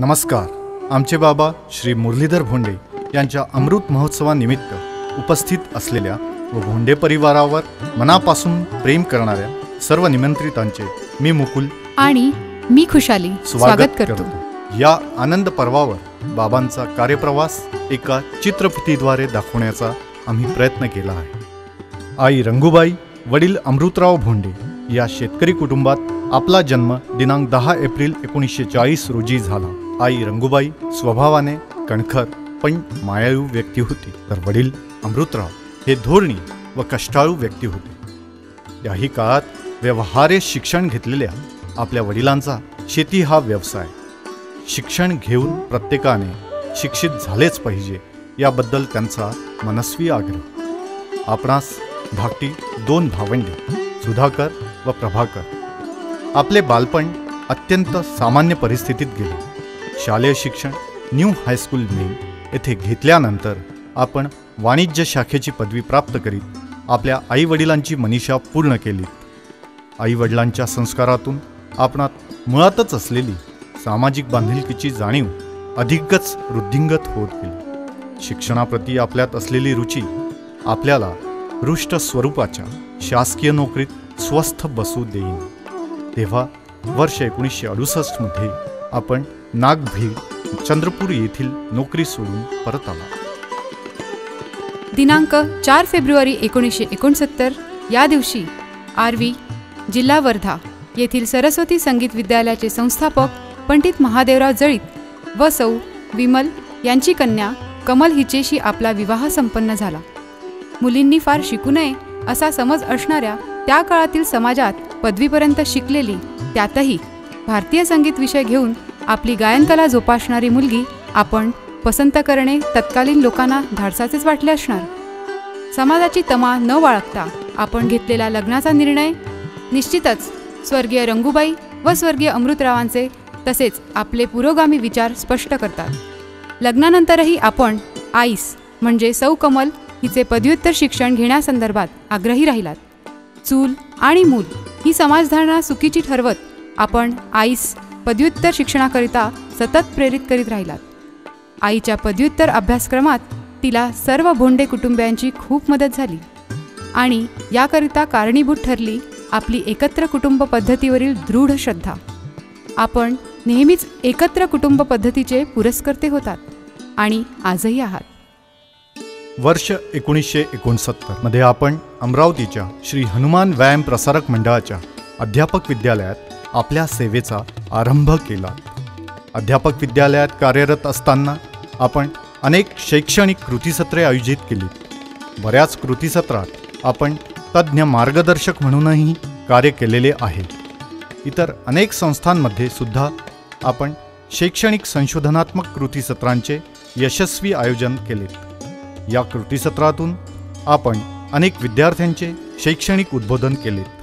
नमस्कार. आमचे बाबा श्री मुरलीधर भोंडे यांच्या अमृत महोत्सवानिमित्त उपस्थित असलेल्या व भोंडे परिवारावर मनापासून प्रेम करणाऱ्या सर्व निमंत्रितांचे मी मुकुल आणि मी खुशाली स्वागत करतो. या आनंद पर्वावर बाबांचा कार्यप्रवास एका चित्रफितीद्वारे दाखवण्याचा आम्ही प्रयत्न केला आहे. आई रंगूबाई वडील अमृतराव भोंडे या शेतकरी कुटुंबात आपला जन्म दिनांक दहा एप्रिल एकोणीसशे चाळीस रोजी झाला. आई रंगूबाई स्वभावाने कणखर पण मायाळू व्यक्ती होती. तर वडील अमृतराव हे धोरणी व कष्टाळू व्यक्ती होते. याही काळात व्यवहार्य शिक्षण घेतलेल्या आपल्या वडिलांचा शेती हा व्यवसाय. शिक्षण घेऊन प्रत्येकाने शिक्षित झालेच पाहिजे याबद्दल त्यांचा मनस्वी आग्रह. आपणास धाकटी दोन भावंडे सुधाकर व प्रभाकर. आपले बालपण अत्यंत सामान्य परिस्थितीत गेले. शालेय शिक्षण न्यू हायस्कूल मेन येथे घेतल्यानंतर आपण वाणिज्य शाखेची पदवी प्राप्त करीत आपल्या आईवडिलांची मनीषा पूर्ण केली. आईवडिलांच्या संस्कारातून आपणात मुळातच असलेली सामाजिक बांधिलकीची जाणीव अधिकच वृद्धिंगत होत गेली. शिक्षणाप्रती आपल्यात असलेली रुची आपल्याला रुष्ट स्वरूपाच्या शासकीय नोकरीत स्वस्थ बसू देईन. तेव्हा वर्ष एकोणीसशे अडुसष्टमध्ये आपण नागभीड चंद्रपूर येथील नोकरी सोडून परत आला. दिनांक चार फेब्रुवारी एकोणीसशे एकोणसत्तर या दिवशी आरवी जिल्हा वर्धा येथील सरस्वती संगीत विद्यालयाचे संस्थापक पंडित महादेवराव जळीत व सौ विमल यांची कन्या कमल हिचेशी आपला विवाह संपन्न झाला. मुलींनी फार शिकू नये असा समज असणाऱ्या त्या काळातील समाजात पदवीपर्यंत शिकलेली त्यातही भारतीय संगीत विषय घेऊन आपली गायनकला जोपासणारी मुलगी आपण पसंत करणे तत्कालीन लोकांना धाडसाचेच वाटले असणार. समाजाची तमा न बाळगता आपण घेतलेला लग्नाचा निर्णय निश्चितच स्वर्गीय रंगूबाई व स्वर्गीय अमृतरावांचे तसेच आपले पुरोगामी विचार स्पष्ट करतात. लग्नानंतरही आपण आईस म्हणजे सौ कमल हिचे पदव्युत्तर शिक्षण घेण्यासंदर्भात आग्रही राहिलात. चूल आणि मूल ही समाजधारणा चुकीची ठरवत आपण आईस पदव्युत्तर शिक्षणाकरिता सतत प्रेरित करीत राहिलात. आईच्या पदव्युत्तर अभ्यासक्रमात तिला सर्व भोंडे कुटुंबियांची खूप मदत झाली. आणि याकरिता कारणीभूत ठरली आपली एकत्र कुटुंब पद्धतीवरील दृढ श्रद्धा. आपण नेहमीच एकत्र कुटुंब पद्धतीचे पुरस्कर्ते होतात आणि आजही आहात. वर्ष एकोणीसशे एकोणसत्तरमध्ये आपण अमरावतीच्या श्री हनुमान व्यायाम प्रसारक मंडळाच्या अध्यापक विद्यालयात आपल्या सेवेचा आरंभ केला. अध्यापक विद्यालयात कार्यरत असताना आपण अनेक शैक्षणिक कृतीसत्रे आयोजित केली. बऱ्याच कृतीसत्रात आपण तज्ज्ञ मार्गदर्शक म्हणूनही कार्य केलेले आहे. इतर अनेक संस्थांमध्ये सुद्धा आपण शैक्षणिक संशोधनात्मक कृतीसत्रांचे यशस्वी आयोजन केले. या कृतीसत्रातून आपण अनेक विद्यार्थ्यांचे शैक्षणिक उद्बोधन केले.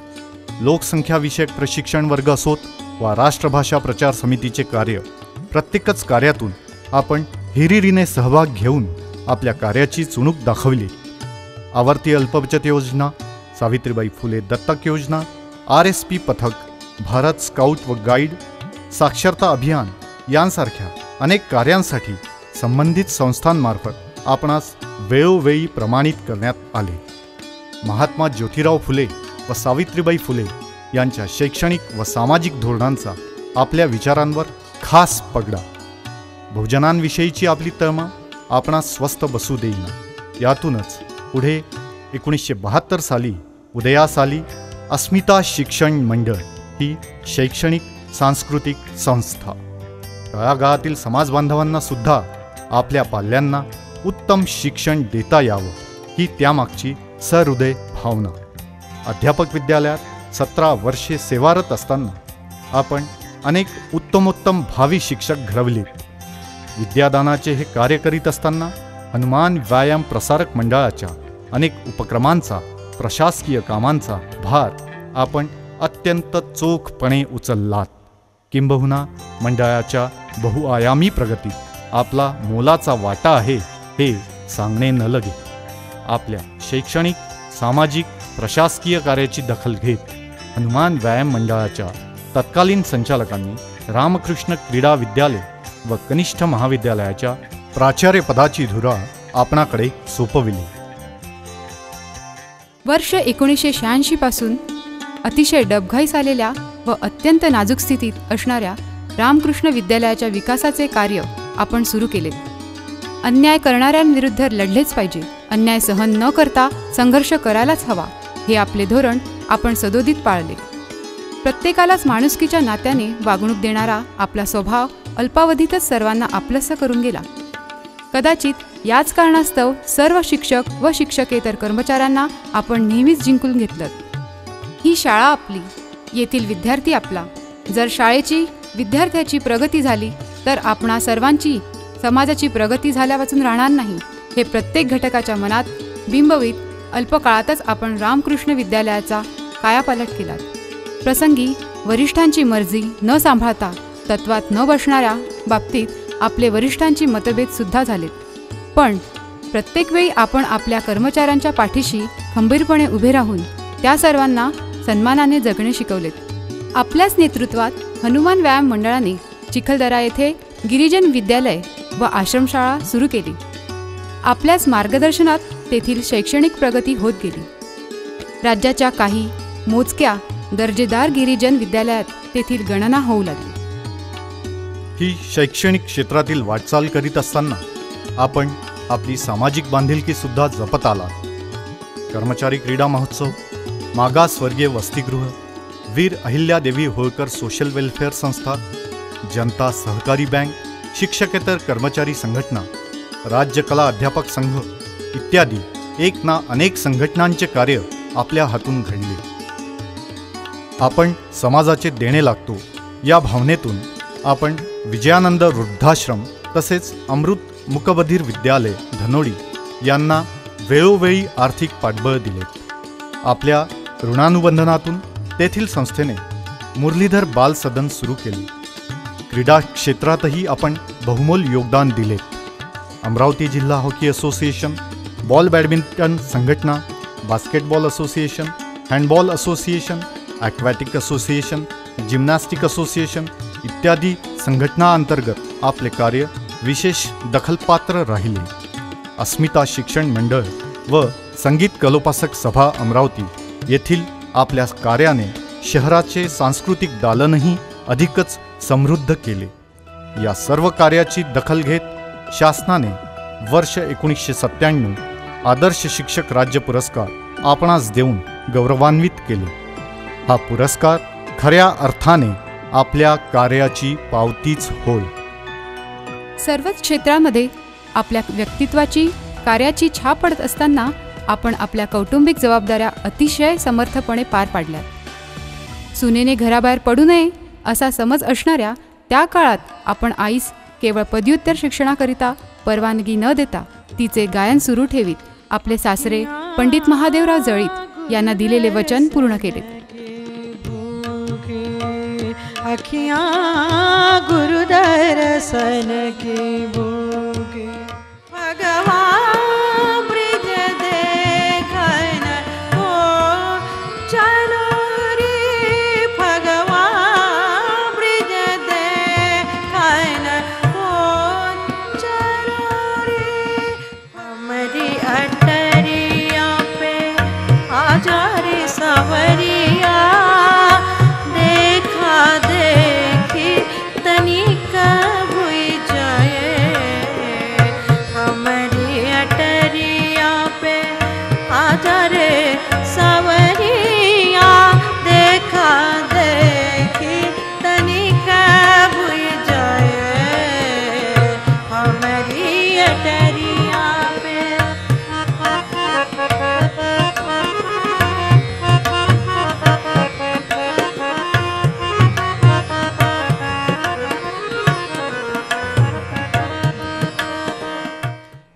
लोकसंख्याविषयक प्रशिक्षण वर्ग असोत वा राष्ट्रभाषा प्रचार समितीचे कार्य प्रत्येकच कार्यातून आपण हिरिरीने सहभाग घेऊन आपल्या कार्याची चुणूक दाखवली. आवर्ती अल्पबचत योजना सावित्रीबाई फुले दत्तक योजना आर एस पी पथक भारत स्काउट व गाईड साक्षरता अभियान यांसारख्या अनेक कार्यांसाठी संबंधित संस्थांमार्फत आपणास वेळोवेळी प्रमाणित करण्यात आले. महात्मा ज्योतिराव फुले व सावित्रीबाई फुले यांच्या शैक्षणिक व सामाजिक धोरणांचा आपल्या विचारांवर खास पगडा. भोजनांविषयीची आपली तळमा आपणास स्वस्त बसू देईना. यातूनच पुढे एकोणीसशे बहात्तर साली उदयास आली अस्मिता शिक्षण मंडळ ही शैक्षणिक सांस्कृतिक संस्था. तळागाळातील समाजबांधवांना सुद्धा आपल्या पाल्यांना उत्तम शिक्षण देता यावं ही त्यामागची सहृदय भावना. अध्यापक विद्यालयात सतरा वर्षे सेवारत असताना आपण अनेक उत्तमोत्तम भावी शिक्षक घडवलेत. विद्यादानाचे हे कार्य करीत असताना हनुमान व्यायाम प्रसारक मंडळाच्या अनेक उपक्रमांचा प्रशासकीय कामांचा भार आपण अत्यंत चोखपणे उचललात. किंबहुना मंडळाच्या बहुआयामी प्रगतीत आपला मोलाचा वाटा आहे हे सांगणे न लगे. आपल्या शैक्षणिक सामाजिक प्रशासकीय कार्याची दखल घेत हनुमान व्यायाम मंडळाच्या तत्कालीन संचालकांनी रामकृष्ण क्रीडा विद्यालय व कनिष्ठ महाविद्यालयाच्या प्राचार्यपदाची धुरा आपणाकडे सोपविली. वर्ष एकोणीसशे शहाऐंशी पासून अतिशय डबघाईस आलेल्या व अत्यंत नाजूक स्थितीत असणाऱ्या रामकृष्ण विद्यालयाच्या विकासाचे कार्य आपण सुरू केले. अन्याय करणाऱ्यांविरुद्ध लढलेच पाहिजे. अन्याय सहन न करता संघर्ष करायलाच हवा. हे आपले धोरण आपण सदोदित पाळले. प्रत्येकालाच माणुसकीच्या नात्याने वागणूक देणारा आपला स्वभाव अल्पावधीतच सर्वांना आपलंसं करून गेला. कदाचित याच कारणास्तव सर्व शिक्षक व शिक्षकेतर कर्मचाऱ्यांना आपण नेहमीच जिंकून घेतलं. ही शाळा आपली येथील विद्यार्थी आपला. जर शाळेची विद्यार्थ्याची प्रगती झाली तर आपणा सर्वांची समाजाची प्रगती झाल्यापासून राहणार नाही हे प्रत्येक घटकाच्या मनात बिंबवीत अल्पकाळातच आपण रामकृष्ण विद्यालयाचा कायापालट केला प्रसंगी वरिष्ठांची मर्जी न सांभाळता तत्वात न बसणाऱ्या बाबतीत आपले वरिष्ठांची मतभेदसुद्धा झालेत. पण प्रत्येक वेळी आपण आपल्या कर्मचाऱ्यांच्या पाठीशी खंबीरपणे उभे राहून त्या सर्वांना सन्मानाने जगणे शिकवलेत. आपल्याच नेतृत्वात हनुमान व्यायाम मंडळाने चिखलदरा येथे गिरिजन विद्यालय व आश्रमशाळा सुरू केली. आपल्याच मार्गदर्शनात तेथील शैक्षणिक प्रगती होत गेली. राज्याच्या काही मोजक्या दर्जेदार गिरिजन विद्यालयात तेथील गणना होऊ लागली. ही शैक्षणिक क्षेत्रातील वाटचाल करीत असताना आपण आपली सामाजिक बांधिलकी सुद्धा जपत आला कर्मचारी क्रीडा महोत्सव मागासवर्गीय वसतिगृह वीर अहिल्यादेवी होळकर सोशल वेलफेअर संस्था जनता सहकारी बँक शिक्षकेतर कर्मचारी संघटना राज्य कला अध्यापक संघ इत्यादी. एक ना अनेक संघटनांचे कार्य आपल्या हातून घडले. आपण समाजाचे देणे लागतो. या भावनेतून आपण विजयानंद वृद्धाश्रम तसेच अमृत मुकबधीर विद्यालय धनोडी यांना वेळोवेळी आर्थिक पाठबळ दिले. आपल्या ऋणानुबंधनातून तेथील संस्थेने मुरलीधर बाल सदन सुरू केले. क्रीडा क्षेत्रातही आपण बहुमोल योगदान दिले. अमरावती जिल्हा हॉकी असोसिएशन बॉल बॅडमिंटन संघटना basketball association handball association aquatic association gymnastic association इत्यादी संघटनाअंतर्गत आपले कार्य विशेष दखलपात्र राहिले. अस्मिता शिक्षण मंडळ व संगीत कलोपासक सभा अमरावती येथील आपल्या कार्याने शहराचे सांस्कृतिक दालनही अधिकच समृद्ध केले. या सर्व कार्याची दखल घेत शासनाने वर्ष एकोणीसशे सत्त्याण्णव आदर्श शिक्षक राज्य पुरस्कार आपणास देऊन गौरवान्वित केले. हा पुरस्कार खऱ्या अर्थाने आपल्या कार्याची पावतीच होय. सर्वच क्षेत्रामध्ये आपल्या व्यक्तित्वाची कार्याची छाप पडत असताना आपण आपल्या कौटुंबिक जबाबदाऱ्या अतिशय समर्थपणे पार पाडल्या. सुनेने घराबाहेर पडू नये असा समज असणाऱ्या त्या काळात आपण आईस केवळ पदव्युत्तर शिक्षणाकरिता परवानगी न देता तिचे गायन सुरू ठेवीत. आपले सासरे पंडित महादेवराव जळीत यांना दिलेले वचन पूर्ण केले. अखियाँ गुरु दर्शन की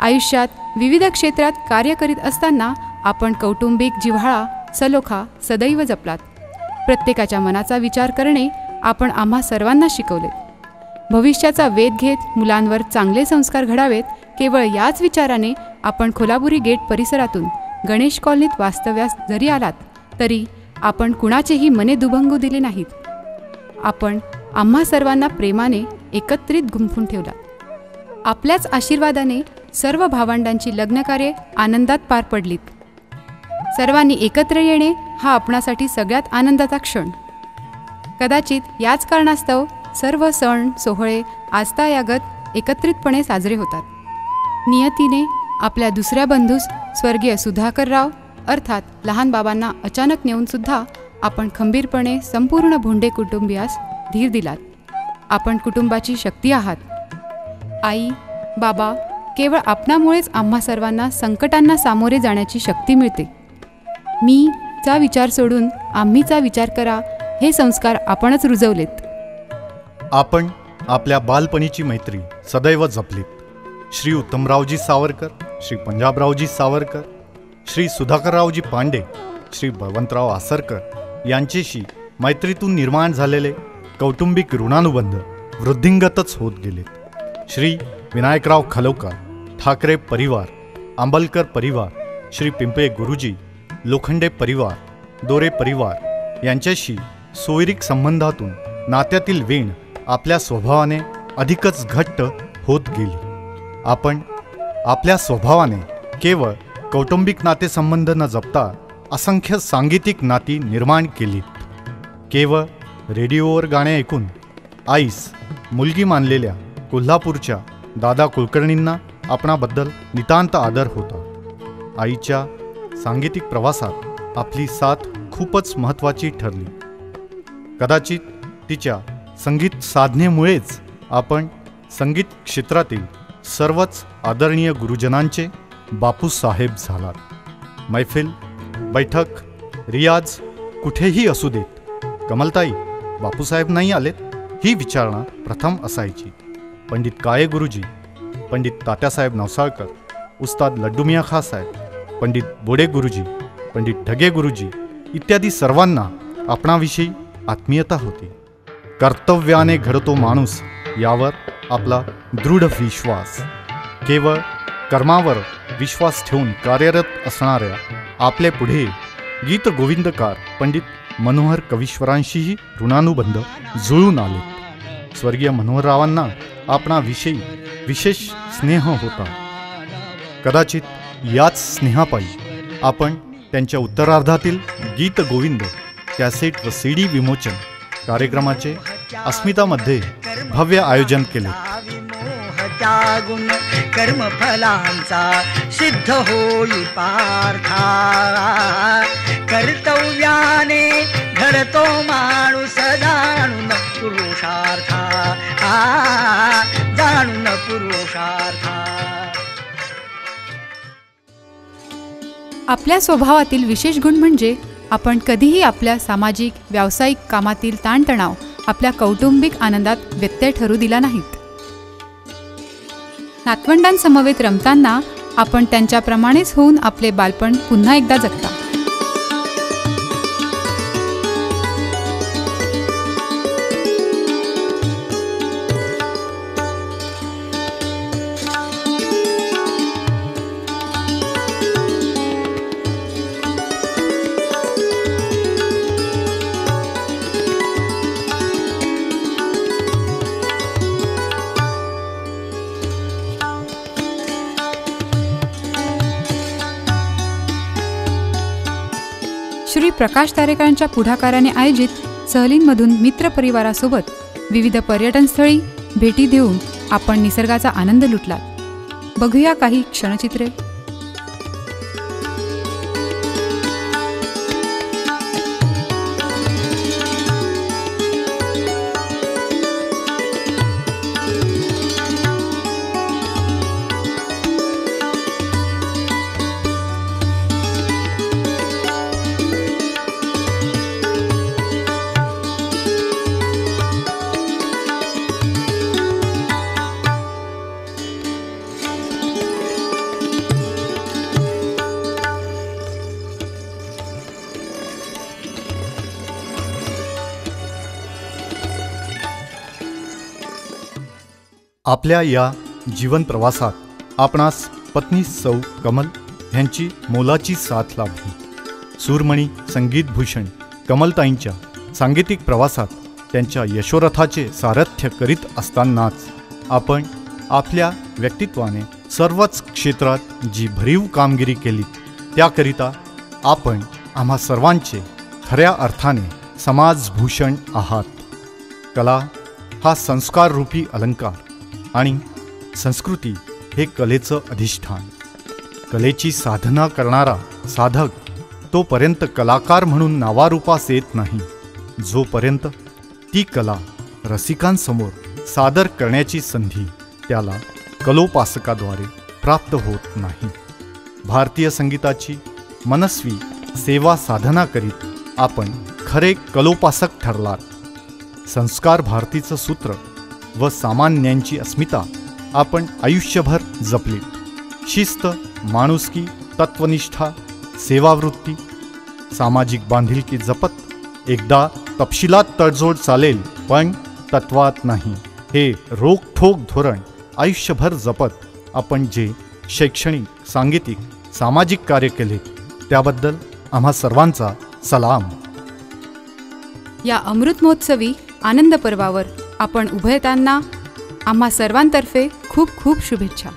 आयुष्यात विविध क्षेत्रात कार्य करीत असताना आपण कौटुंबिक जिव्हाळा सलोखा सदैव जपलात. प्रत्येकाच्या मनाचा विचार करणे आपण आम्हा सर्वांना शिकवले. भविष्याचा वेध घेत मुलांवर चांगले संस्कार घडावेत केवळ याच विचाराने आपण खोलापुरी गेट परिसरातून गणेश कॉलनीत वास्तव्यास जरी आलात तरी आपण कुणाचेही मने दुभंगू दिले नाहीत. आपण आम्हा सर्वांना प्रेमाने एकत्रित गुंफून ठेवला आपल्याच आशीर्वादाने सर्व भावंडांची लग्नकार्ये आनंदात पार पडलीत. सर्वांनी एकत्र येणे हा आपणासाठी सगळ्यात आनंदाचा क्षण. कदाचित याच कारणास्तव सर्व सण सोहळे आजतायागत एकत्रितपणे साजरे होतात. नियतीने आपल्या दुसऱ्या बंधूस स्वर्गीय सुधाकरराव अर्थात लहान बाबांना अचानक नेऊनसुद्धा आपण खंबीरपणे संपूर्ण भोंडे कुटुंबियास धीर दिलात. आपण कुटुंबाची शक्ती आहात. आई बाबा केवळ आपणामुळेच आम्हा सर्वांना संकटांना सामोरे जाण्याची शक्ती मिळते. मी चा विचार सोडून आम्हीचा विचार करा हे संस्कार आपणच रुजवलेत. आपण आपल्या बालपणीची मैत्री सदैव जपलीत. श्री उत्तमरावजी सावरकर श्री पंजाबरावजी सावरकर श्री सुधाकररावजी पांडे श्री बळवंतराव आसरकर यांच्याशी मैत्रीतून निर्माण झालेले कौटुंबिक ऋणानुबंध वृद्धिंगतच होत गेलेत. श्री विनायकराव खलोकर ठाकरे परिवार आंबलकर परिवार श्री पिंपळे गुरुजी लोखंडे परिवार दोरे परिवार यांच्याशी सोयरीक संबंधातून नात्यातील वीण आपल्या स्वभावाने अधिकच घट्ट होत गेली. आपण आपल्या स्वभावाने केवळ कौटुंबिक नातेसंबंध न जपता असंख्य सांगीतिक नाती निर्माण केलीत. केवळ रेडिओवर गाणे ऐकून आईस मुलगी मानलेल्या कोल्हापूरच्या दादा कुलकर्णींना आपणाबद्दल नितांत आदर होता. आईच्या सांगीतिक प्रवासात आपली साथ खूपच महत्त्वाची ठरली. कदाचित तिच्या संगीत साधनेमुळेच आपण संगीत क्षेत्रातील सर्वच आदरणीय गुरुजनांचे बापूसाहेब झालात. मैफिल बैठक रियाज कुठेही असू देत. कमलताई बापूसाहेब नाही आलेत ही विचारणा प्रथम असायची. पंडित काळे गुरुजी पंडित तात्यासाहेब नवसाळकर उस्ताद लड्डुमिया खा साहेब पंडित बोडे गुरुजी पंडित ढगे गुरुजी इत्यादी सर्वांना आपणाविषयी आत्मीयता होती. कर्तव्याने घडतो माणूस यावर आपला दृढ विश्वास. केवळ कर्मावर विश्वास ठेवून कार्यरत असणाऱ्या आपले पुढे गीत गोविंदकार पंडित मनोहर कवीश्वरांशीही ऋणानुबंध जुळून आले. स्वर्गीय मनोहररावांना आपणाविषयी विशेष स्नेह होता. कदाचित याच स्नेहापायी आपण त्यांच्या उत्तरार्धातील गीत गोविंद कॅसेट व सीडी विमोचन कार्यक्रमाचे अस्मितामध्ये भव्य आयोजन केले. त्यागुण कर्मफलांचा सिद्ध होई पार्था. कर्तव्याने घडतो माणूस जाणून पुरुषार्था. आ, जाणून पुरुषार्था. आपल्या स्वभावातील विशेष गुण म्हणजे आपण कधीही आपल्या सामाजिक व्यावसायिक कामातील ताणतणाव आपल्या कौटुंबिक आनंदात व्यत्यय ठरू दिला नाहीत. नातवंडांसमवेत रमताना आपण त्यांच्याप्रमाणेच होऊन आपले बालपण पुन्हा एकदा जगता. श्री प्रकाश तारेकरांच्या पुढाकाराने आयोजित सहलींमधून मित्रपरिवारासोबत विविध पर्यटनस्थळी भेटी देऊन आपण निसर्गाचा आनंद लुटलात. बघूया काही क्षणचित्रे. आपल्या या जीवन प्रवासात आपणास पत्नी सौ कमल ह्यांची मोलाची साथ लाभली. सूरमणी संगीतभूषण कमलताईंच्या सांगीतिक प्रवासात त्यांच्या यशोरथाचे सारथ्य करीत असतानाच आपण आपल्या व्यक्तित्वाने सर्वच क्षेत्रात जी भरीव कामगिरी केली त्याकरिता आपण आम्हा सर्वांचे खऱ्या अर्थाने समाजभूषण आहात. कला हा संस्काररूपी अलंकार. आणि संस्कृती हे कलेचं अधिष्ठान. कलेची साधना करणारा साधक तोपर्यंत कलाकार म्हणून नावारूपास येत नाही. जोपर्यंत ती कला रसिकांसमोर सादर करण्याची संधी त्याला कलोपासकाद्वारे प्राप्त होत नाही. भारतीय संगीताची मनस्वी सेवा साधना करीत आपण खरे कलोपासक ठरलात. संस्कार भारतीचं सूत्र व सामान्यांची अस्मिता आपण आयुष्यभर जपली. शिस्त माणुसकी तत्वनिष्ठा सेवावृत्ती सामाजिक बांधिलकी जपत एकदा तपशिलात तडजोड चालेल पण तत्वात नाही. हे रोखठोक धोरण आयुष्यभर जपत आपण जे शैक्षणिक सांगीतिक सामाजिक कार्य केले त्याबद्दल आम्हा सर्वांचा सलाम. या अमृत महोत्सवी आनंद पर्वावर आपण उभयतांना आम्हा सर्वांतर्फे खूप खूप शुभेच्छा.